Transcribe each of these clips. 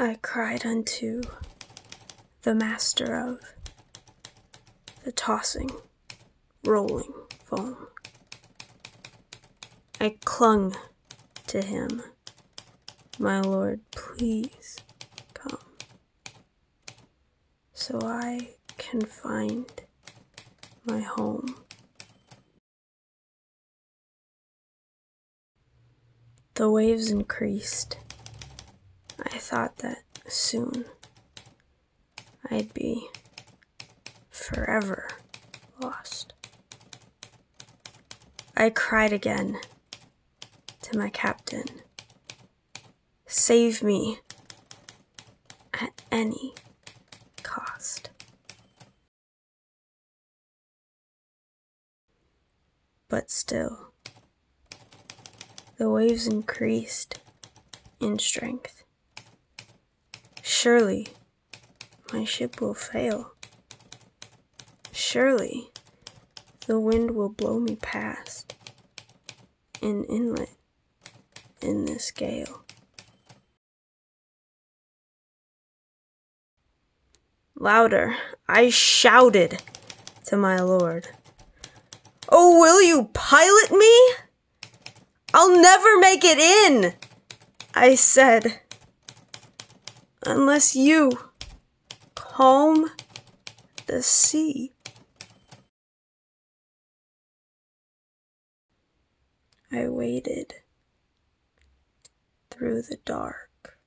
I cried unto the master of the tossing, rolling foam. I clung to him, my Lord, please come, so I can find my home. The waves increased. I thought that soon I'd be forever lost. I cried again to my captain Save me at any cost. But still, the waves increased in strength. Surely my ship will fail. Surely the wind will blow me past an inlet in this gale. Louder, I shouted to my lord. Oh, will you pilot me? I'll never make it in, I said, unless you calm the sea. I waited through the dark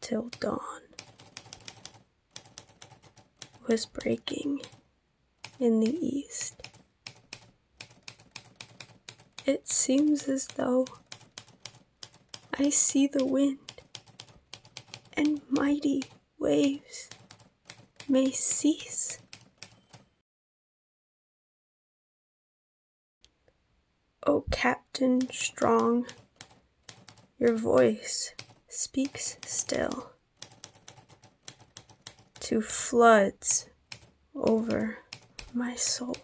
till dawn was breaking in the east. It seems as though I see the wind and mighty waves may cease. O Captain Strong, your voice speaks still to floods over my soul.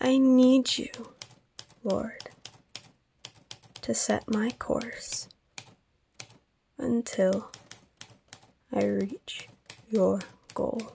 I need you, Lord, to set my course until I reach your goal.